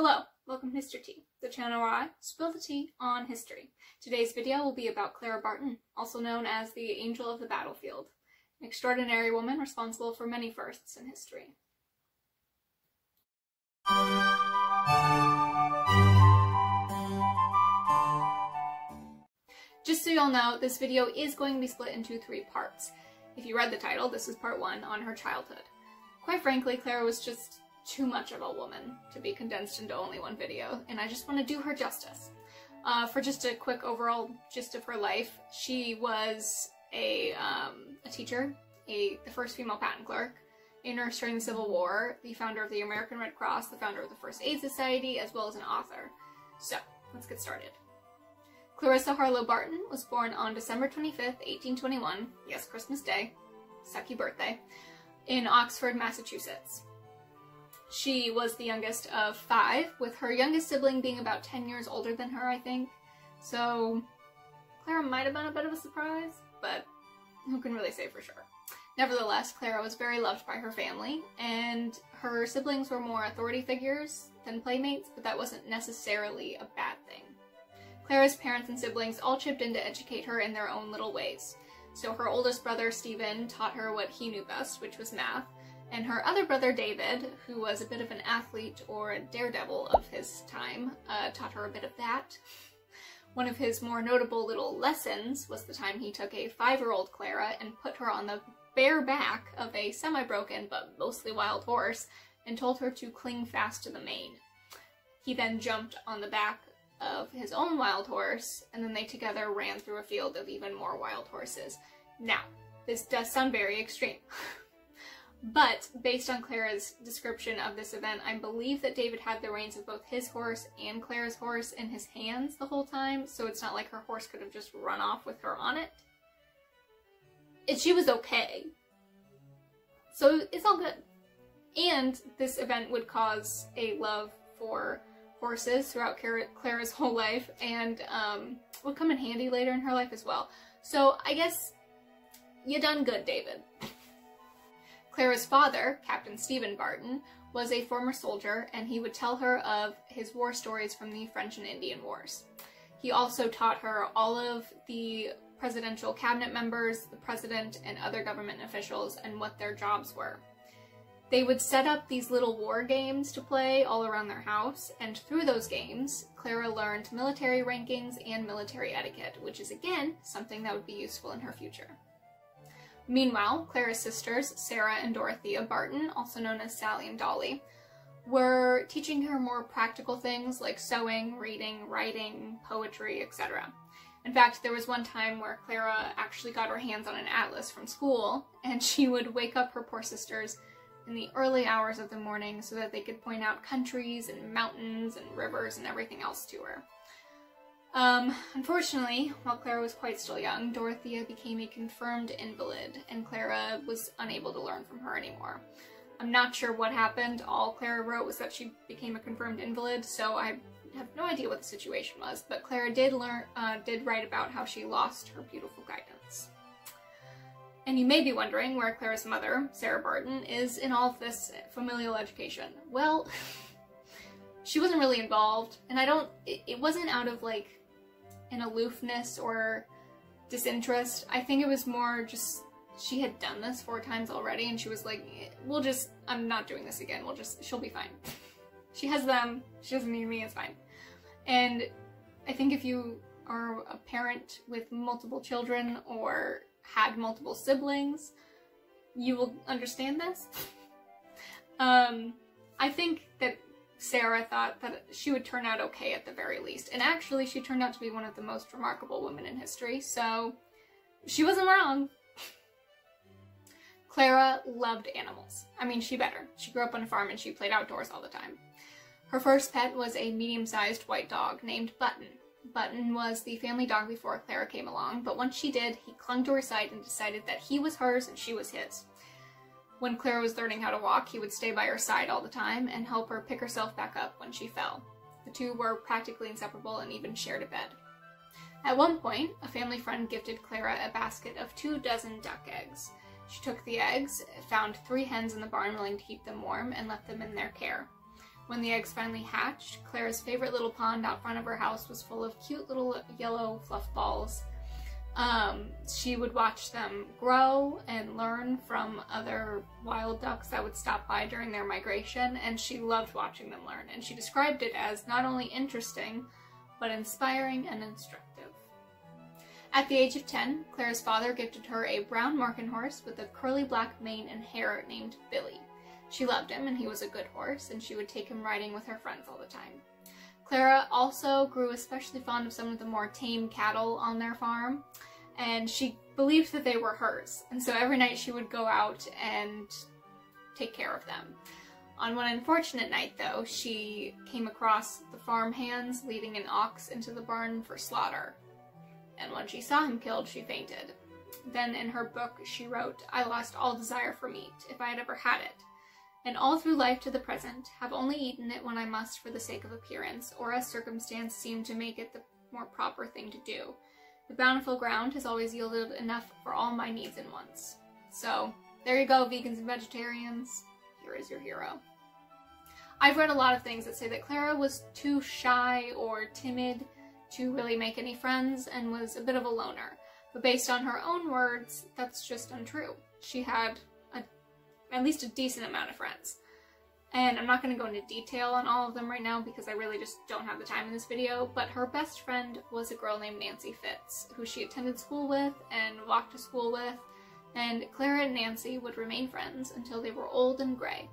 Hello, welcome to History Tea, the channel where I spill the tea on history. Today's video will be about Clara Barton, also known as the Angel of the Battlefield, an extraordinary woman responsible for many firsts in history. Just so y'all know, this video is going to be split into three parts. If you read the title, this is part one on her childhood. Quite frankly, Clara was just too much of a woman to be condensed into only one video, and I just want to do her justice. Uh, for just a quick overall gist of her life, she was a, um, a teacher, a the first female patent clerk, a nurse during the Civil War, the founder of the American Red Cross, the founder of the First Aid Society, as well as an author. So, let's get started. Clarissa Harlowe Barton was born on December 25th, 1821, yes, Christmas Day, sucky birthday, in Oxford, Massachusetts. She was the youngest of five, with her youngest sibling being about 10 years older than her, I think. So, Clara might have been a bit of a surprise, but who can really say for sure? Nevertheless, Clara was very loved by her family, and her siblings were more authority figures than playmates, but that wasn't necessarily a bad thing. Clara's parents and siblings all chipped in to educate her in their own little ways. So her oldest brother, Stephen, taught her what he knew best, which was math, and her other brother, David, who was a bit of an athlete or a daredevil of his time, uh, taught her a bit of that. One of his more notable little lessons was the time he took a five-year-old Clara and put her on the bare back of a semi-broken but mostly wild horse and told her to cling fast to the mane. He then jumped on the back of his own wild horse, and then they together ran through a field of even more wild horses. Now, this does sound very extreme. But based on Clara's description of this event, I believe that David had the reins of both his horse and Clara's horse in his hands the whole time, so it's not like her horse could have just run off with her on it. And she was okay. So it's all good. And this event would cause a love for horses throughout Clara's whole life and um, would come in handy later in her life as well. So I guess you done good, David. Clara's father, Captain Stephen Barton, was a former soldier and he would tell her of his war stories from the French and Indian Wars. He also taught her all of the presidential cabinet members, the president, and other government officials and what their jobs were. They would set up these little war games to play all around their house, and through those games, Clara learned military rankings and military etiquette, which is again something that would be useful in her future. Meanwhile, Clara's sisters, Sarah and Dorothea Barton, also known as Sally and Dolly, were teaching her more practical things like sewing, reading, writing, poetry, etc. In fact, there was one time where Clara actually got her hands on an atlas from school, and she would wake up her poor sisters in the early hours of the morning so that they could point out countries and mountains and rivers and everything else to her. Um, unfortunately, while Clara was quite still young, Dorothea became a confirmed invalid, and Clara was unable to learn from her anymore. I'm not sure what happened. All Clara wrote was that she became a confirmed invalid, so I have no idea what the situation was, but Clara did learn, uh, did write about how she lost her beautiful guidance. And you may be wondering where Clara's mother, Sarah Barton, is in all of this familial education. Well, she wasn't really involved, and I don't, it, it wasn't out of like an aloofness or disinterest. I think it was more just she had done this four times already and she was like, we'll just, I'm not doing this again. We'll just, she'll be fine. she has them. She doesn't need me. It's fine. And I think if you are a parent with multiple children or had multiple siblings, you will understand this. um, I think that Sarah thought that she would turn out okay at the very least. And actually, she turned out to be one of the most remarkable women in history, so she wasn't wrong. Clara loved animals. I mean, she better. She grew up on a farm and she played outdoors all the time. Her first pet was a medium-sized white dog named Button. Button was the family dog before Clara came along, but once she did, he clung to her side and decided that he was hers and she was his. When Clara was learning how to walk, he would stay by her side all the time and help her pick herself back up when she fell. The two were practically inseparable and even shared a bed. At one point, a family friend gifted Clara a basket of two dozen duck eggs. She took the eggs, found three hens in the barn willing to keep them warm, and left them in their care. When the eggs finally hatched, Clara's favorite little pond out front of her house was full of cute little yellow fluff balls. Um, she would watch them grow and learn from other wild ducks that would stop by during their migration, and she loved watching them learn. And she described it as not only interesting, but inspiring and instructive. At the age of 10, Clara's father gifted her a brown Morgan horse with a curly black mane and hair named Billy. She loved him and he was a good horse, and she would take him riding with her friends all the time. Clara also grew especially fond of some of the more tame cattle on their farm, and she believed that they were hers, and so every night she would go out and take care of them. On one unfortunate night, though, she came across the farm hands leading an ox into the barn for slaughter, and when she saw him killed, she fainted. Then in her book, she wrote, I lost all desire for meat, if I had ever had it and all through life to the present, have only eaten it when I must for the sake of appearance, or as circumstance seemed to make it the more proper thing to do. The bountiful ground has always yielded enough for all my needs and wants. So, there you go, vegans and vegetarians. Here is your hero. I've read a lot of things that say that Clara was too shy or timid to really make any friends and was a bit of a loner. But based on her own words, that's just untrue. She had at least a decent amount of friends. And I'm not going to go into detail on all of them right now because I really just don't have the time in this video, but her best friend was a girl named Nancy Fitts, who she attended school with and walked to school with, and Clara and Nancy would remain friends until they were old and gray.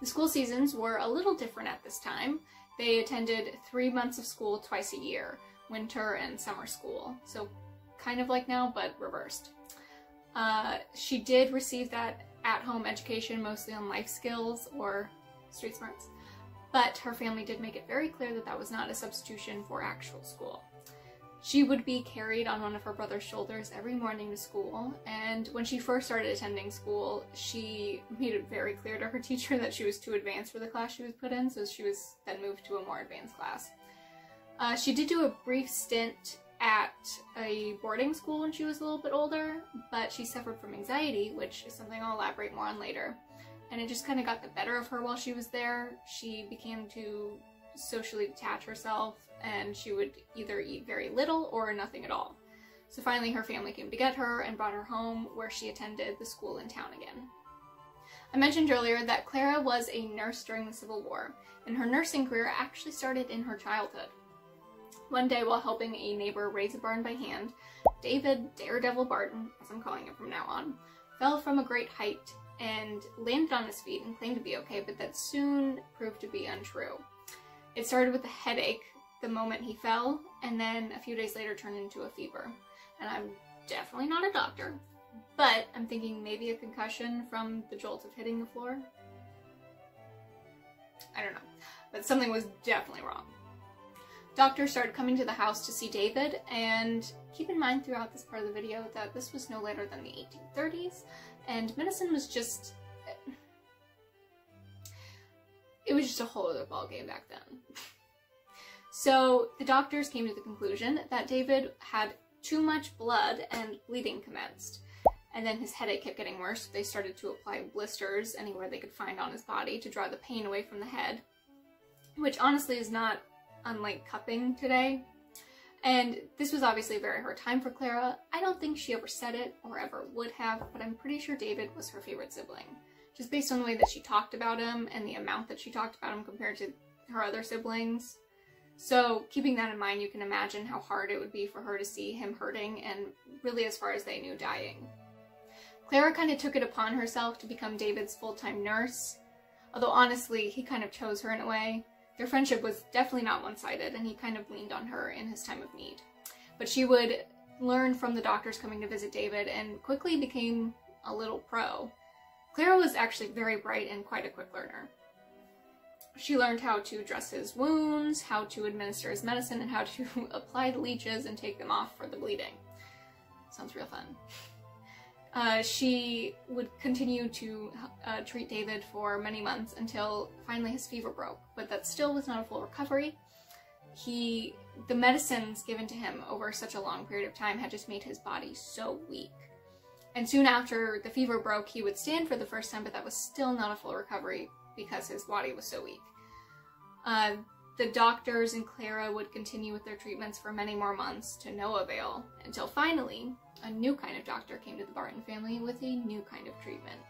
The school seasons were a little different at this time. They attended three months of school twice a year, winter and summer school. So kind of like now, but reversed. Uh, she did receive that at-home education, mostly on life skills or street smarts, but her family did make it very clear that that was not a substitution for actual school. She would be carried on one of her brother's shoulders every morning to school, and when she first started attending school, she made it very clear to her teacher that she was too advanced for the class she was put in, so she was then moved to a more advanced class. Uh, she did do a brief stint at a boarding school when she was a little bit older, but she suffered from anxiety, which is something I'll elaborate more on later. And it just kind of got the better of her while she was there. She began to socially detach herself and she would either eat very little or nothing at all. So finally her family came to get her and brought her home where she attended the school in town again. I mentioned earlier that Clara was a nurse during the Civil War, and her nursing career actually started in her childhood. One day while helping a neighbor raise a barn by hand, David Daredevil Barton, as I'm calling him from now on, fell from a great height and landed on his feet and claimed to be okay, but that soon proved to be untrue. It started with a headache the moment he fell, and then a few days later turned into a fever. And I'm definitely not a doctor, but I'm thinking maybe a concussion from the jolt of hitting the floor. I don't know, but something was definitely wrong. Doctors started coming to the house to see David, and keep in mind throughout this part of the video that this was no later than the 1830s, and medicine was just... It was just a whole other ballgame back then. So the doctors came to the conclusion that David had too much blood and bleeding commenced. And then his headache kept getting worse. They started to apply blisters anywhere they could find on his body to draw the pain away from the head, which honestly is not unlike cupping today. And this was obviously a very hard time for Clara. I don't think she ever said it or ever would have, but I'm pretty sure David was her favorite sibling. Just based on the way that she talked about him and the amount that she talked about him compared to her other siblings. So keeping that in mind, you can imagine how hard it would be for her to see him hurting and really as far as they knew, dying. Clara kind of took it upon herself to become David's full-time nurse, although honestly, he kind of chose her in a way. Their friendship was definitely not one-sided, and he kind of leaned on her in his time of need. But she would learn from the doctors coming to visit David and quickly became a little pro. Clara was actually very bright and quite a quick learner. She learned how to dress his wounds, how to administer his medicine, and how to apply the leeches and take them off for the bleeding. Sounds real fun. Uh, she would continue to uh, treat David for many months until finally his fever broke, but that still was not a full recovery. He the medicines given to him over such a long period of time had just made his body so weak. And soon after the fever broke, he would stand for the first time, but that was still not a full recovery because his body was so weak. Uh, the doctors and Clara would continue with their treatments for many more months to no avail, until finally, a new kind of doctor came to the Barton family with a new kind of treatment.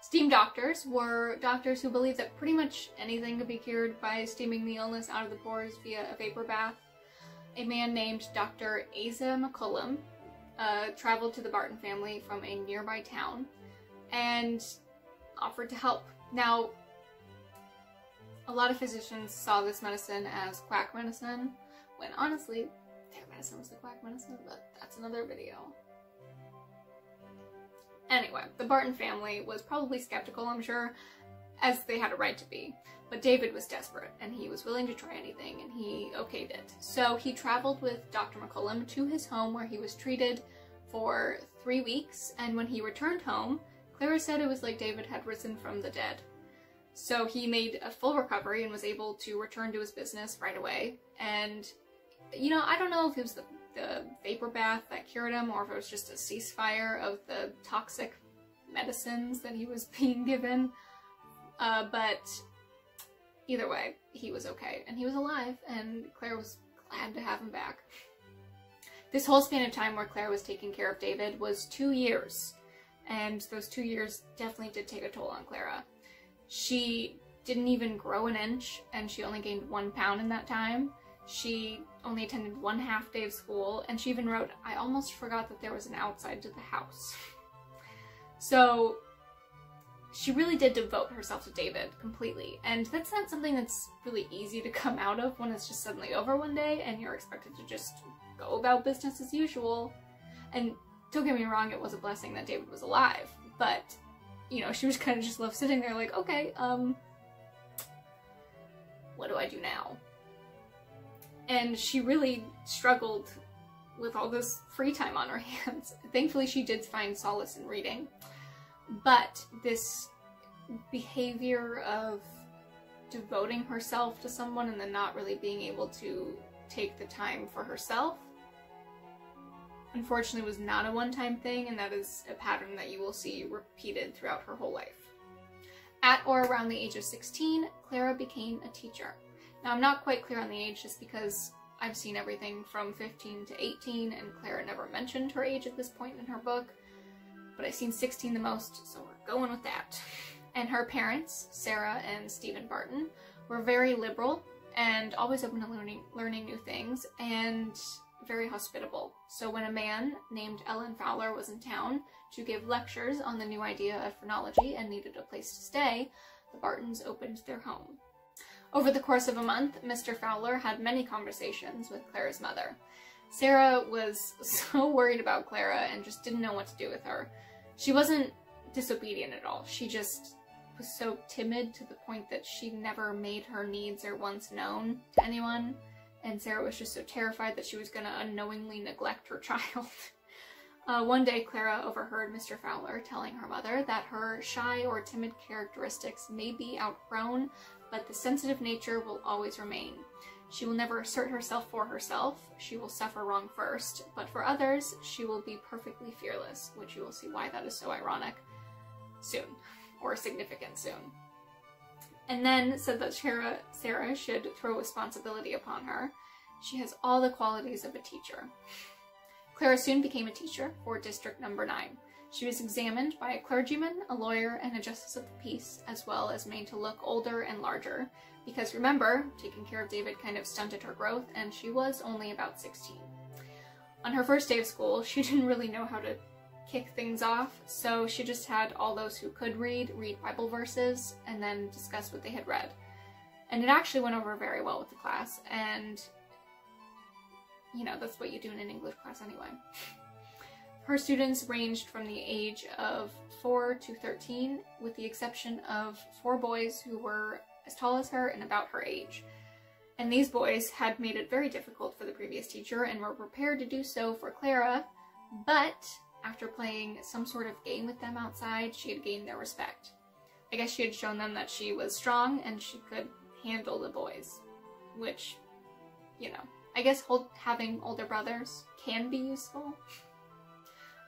Steam doctors were doctors who believed that pretty much anything could be cured by steaming the illness out of the pores via a vapor bath. A man named Dr. Asa McCallum uh, traveled to the Barton family from a nearby town and offered to help. Now, a lot of physicians saw this medicine as quack medicine, when honestly, their medicine was the quack medicine, but that's another video. Anyway, the Barton family was probably skeptical, I'm sure, as they had a right to be. But David was desperate, and he was willing to try anything, and he okayed it. So he traveled with Dr. McCallum to his home where he was treated for three weeks, and when he returned home, Clara said it was like David had risen from the dead. So he made a full recovery and was able to return to his business right away. And, you know, I don't know if it was the, the vapor bath that cured him or if it was just a ceasefire of the toxic medicines that he was being given. Uh, but either way, he was okay. And he was alive, and Claire was glad to have him back. This whole span of time where Claire was taking care of David was two years. And those two years definitely did take a toll on Clara. She didn't even grow an inch and she only gained one pound in that time. She only attended one half day of school and she even wrote, I almost forgot that there was an outside to the house. So she really did devote herself to David completely. And that's not something that's really easy to come out of when it's just suddenly over one day and you're expected to just go about business as usual. And don't get me wrong, it was a blessing that David was alive, but you know, she was kind of just left sitting there like, okay, um, what do I do now? And she really struggled with all this free time on her hands. Thankfully, she did find solace in reading. But this behavior of devoting herself to someone and then not really being able to take the time for herself unfortunately was not a one-time thing and that is a pattern that you will see repeated throughout her whole life. At or around the age of 16, Clara became a teacher. Now I'm not quite clear on the age just because I've seen everything from 15 to 18 and Clara never mentioned her age at this point in her book, but I've seen 16 the most, so we're going with that. And her parents, Sarah and Stephen Barton, were very liberal and always open to learning, learning new things, and very hospitable. So when a man named L. N. Fowler was in town to give lectures on the new idea of phrenology and needed a place to stay, the Bartons opened their home. Over the course of a month, Mr. Fowler had many conversations with Clara's mother. Sarah was so worried about Clara and just didn't know what to do with her. She wasn't disobedient at all. She just was so timid to the point that she never made her needs or wants known to anyone and Sarah was just so terrified that she was going to unknowingly neglect her child. Uh, one day, Clara overheard Mr. Fowler telling her mother that her shy or timid characteristics may be outgrown, but the sensitive nature will always remain. She will never assert herself for herself, she will suffer wrong first, but for others, she will be perfectly fearless, which you will see why that is so ironic soon, or significant soon and then said that Sarah, should throw responsibility upon her. She has all the qualities of a teacher. Clara soon became a teacher for District Number 9. She was examined by a clergyman, a lawyer, and a justice of the peace, as well as made to look older and larger, because remember, taking care of David kind of stunted her growth, and she was only about 16. On her first day of school, she didn't really know how to kick things off, so she just had all those who could read read Bible verses and then discuss what they had read. And it actually went over very well with the class, and you know, that's what you do in an English class anyway. Her students ranged from the age of 4 to 13, with the exception of four boys who were as tall as her and about her age. And these boys had made it very difficult for the previous teacher and were prepared to do so for Clara, but after playing some sort of game with them outside, she had gained their respect. I guess she had shown them that she was strong and she could handle the boys, which, you know, I guess having older brothers can be useful.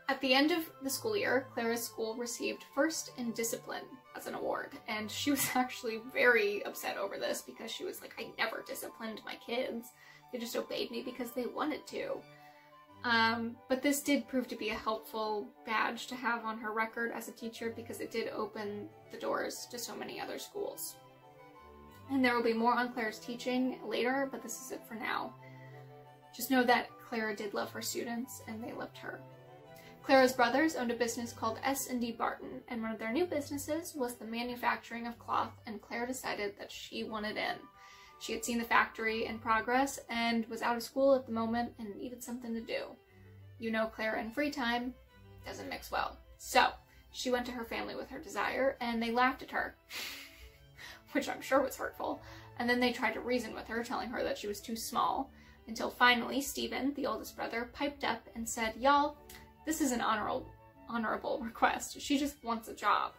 At the end of the school year, Clara's school received First in Discipline as an award, and she was actually very upset over this because she was like, I never disciplined my kids. They just obeyed me because they wanted to. Um, but this did prove to be a helpful badge to have on her record as a teacher because it did open the doors to so many other schools. And there will be more on Clara's teaching later, but this is it for now. Just know that Clara did love her students and they loved her. Clara's brothers owned a business called S&D Barton, and one of their new businesses was the manufacturing of cloth, and Clara decided that she wanted in. She had seen the factory in progress and was out of school at the moment and needed something to do. You know Clara in free time doesn't mix well. So, she went to her family with her desire, and they laughed at her, which I'm sure was hurtful, and then they tried to reason with her, telling her that she was too small, until finally Stephen, the oldest brother, piped up and said, Y'all, this is an honorable, honorable request. She just wants a job.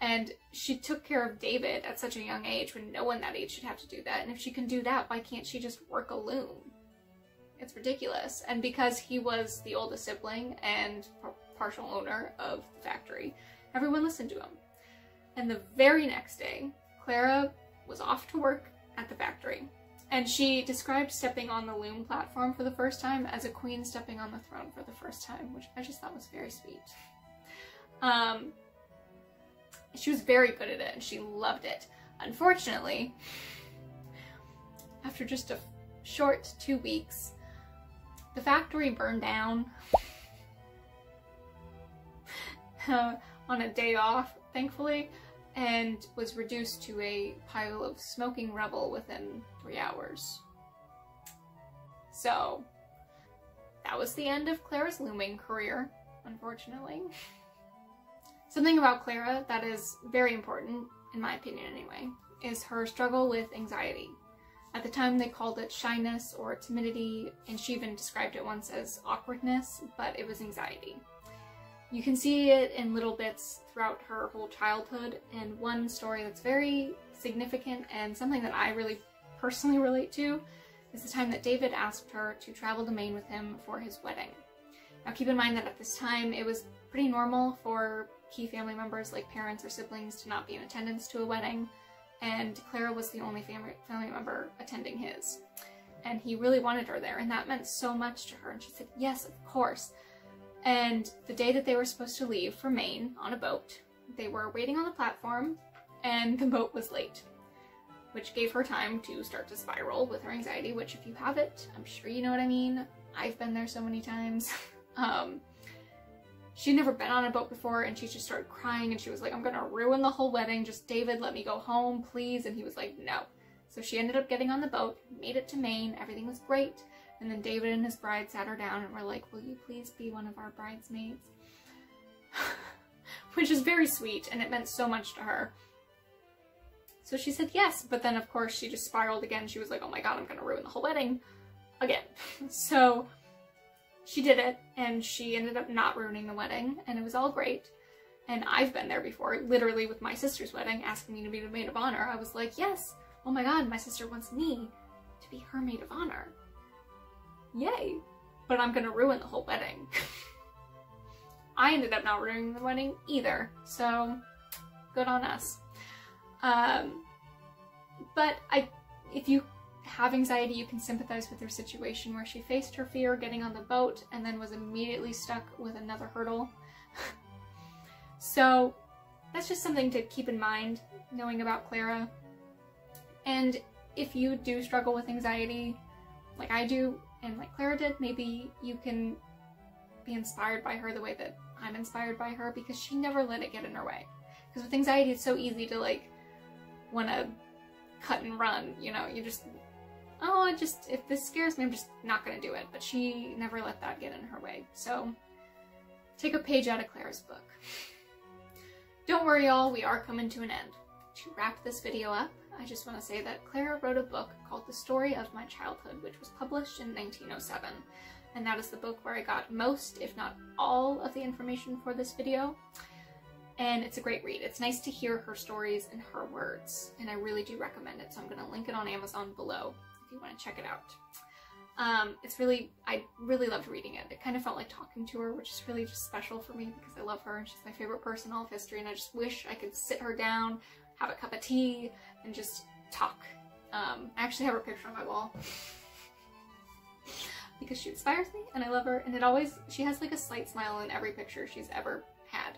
And she took care of David at such a young age when no one that age should have to do that. And if she can do that, why can't she just work a loom? It's ridiculous. And because he was the oldest sibling and partial owner of the factory, everyone listened to him. And the very next day, Clara was off to work at the factory. And she described stepping on the loom platform for the first time as a queen stepping on the throne for the first time, which I just thought was very sweet. Um, she was very good at it and she loved it. Unfortunately, after just a short two weeks, the factory burned down uh, on a day off, thankfully, and was reduced to a pile of smoking rubble within three hours. So, that was the end of Clara's looming career, unfortunately. Something about Clara that is very important, in my opinion anyway, is her struggle with anxiety. At the time they called it shyness or timidity, and she even described it once as awkwardness, but it was anxiety. You can see it in little bits throughout her whole childhood, and one story that's very significant and something that I really personally relate to is the time that David asked her to travel to Maine with him for his wedding. Now keep in mind that at this time it was pretty normal for key family members like parents or siblings to not be in attendance to a wedding, and Clara was the only family, family member attending his. And he really wanted her there, and that meant so much to her, and she said, yes, of course. And the day that they were supposed to leave for Maine on a boat, they were waiting on the platform and the boat was late, which gave her time to start to spiral with her anxiety, which if you have it, I'm sure you know what I mean. I've been there so many times. um, she'd never been on a boat before and she just started crying and she was like, I'm gonna ruin the whole wedding. Just David, let me go home, please. And he was like, no. So she ended up getting on the boat, made it to Maine. Everything was great. And then David and his bride sat her down and were like, will you please be one of our bridesmaids? Which is very sweet and it meant so much to her. So she said yes, but then of course she just spiraled again. She was like, oh my god, I'm gonna ruin the whole wedding again. so she did it and she ended up not ruining the wedding and it was all great. And I've been there before, literally with my sister's wedding, asking me to be the maid of honor. I was like, yes, oh my god, my sister wants me to be her maid of honor yay, but I'm gonna ruin the whole wedding. I ended up not ruining the wedding either, so good on us. Um, but I, if you have anxiety, you can sympathize with her situation where she faced her fear getting on the boat and then was immediately stuck with another hurdle. so that's just something to keep in mind, knowing about Clara. And if you do struggle with anxiety, like I do, and like Clara did, maybe you can be inspired by her the way that I'm inspired by her because she never let it get in her way. Because with anxiety, it's so easy to like want to cut and run, you know, you just, oh, just, if this scares me, I'm just not going to do it. But she never let that get in her way. So take a page out of Clara's book. Don't worry, y'all, we are coming to an end. To wrap this video up, I just want to say that Clara wrote a book called The Story of My Childhood, which was published in 1907. And that is the book where I got most, if not all, of the information for this video. And it's a great read. It's nice to hear her stories in her words, and I really do recommend it, so I'm going to link it on Amazon below if you want to check it out. Um, it's really, I really loved reading it. It kind of felt like talking to her, which is really just special for me because I love her and she's my favorite person in all of history and I just wish I could sit her down, have a cup of tea, and just talk. Um, I actually have her picture on my wall because she inspires me and I love her and it always, she has like a slight smile in every picture she's ever had.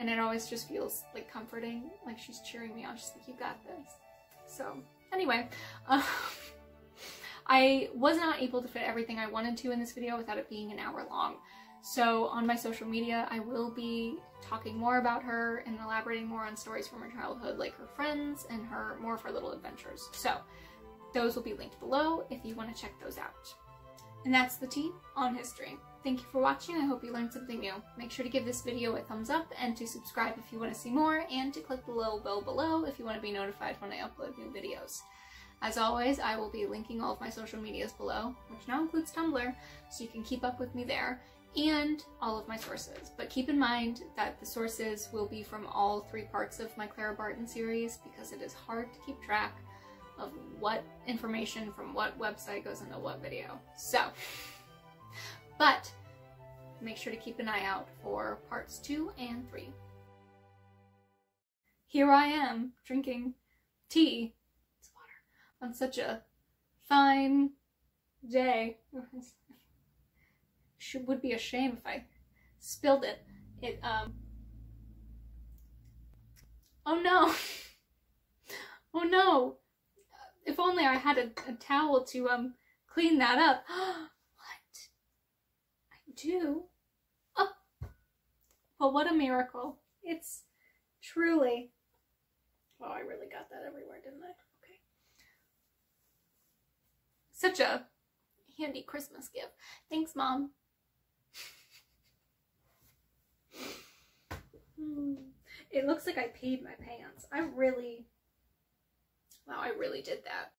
And it always just feels like comforting, like she's cheering me on. She's like, you got this. So anyway, um, I was not able to fit everything I wanted to in this video without it being an hour long. So on my social media, I will be talking more about her and elaborating more on stories from her childhood, like her friends and her more of her little adventures. So those will be linked below if you want to check those out. And that's the tea on history. Thank you for watching. I hope you learned something new. Make sure to give this video a thumbs up and to subscribe if you want to see more and to click the little bell below if you want to be notified when I upload new videos. As always, I will be linking all of my social medias below, which now includes Tumblr, so you can keep up with me there, and all of my sources. But keep in mind that the sources will be from all three parts of my Clara Barton series because it is hard to keep track of what information from what website goes into what video. So, but make sure to keep an eye out for parts two and three. Here I am drinking tea on such a fine day. It would be a shame if I spilled it. It, um... Oh no! oh no! If only I had a, a towel to, um, clean that up. what? I do? Oh! Well, what a miracle. It's truly... Oh, I really got that everywhere, didn't I? Okay. Such a handy Christmas gift. Thanks, Mom. Hmm. it looks like I peed my pants. I really, wow, I really did that.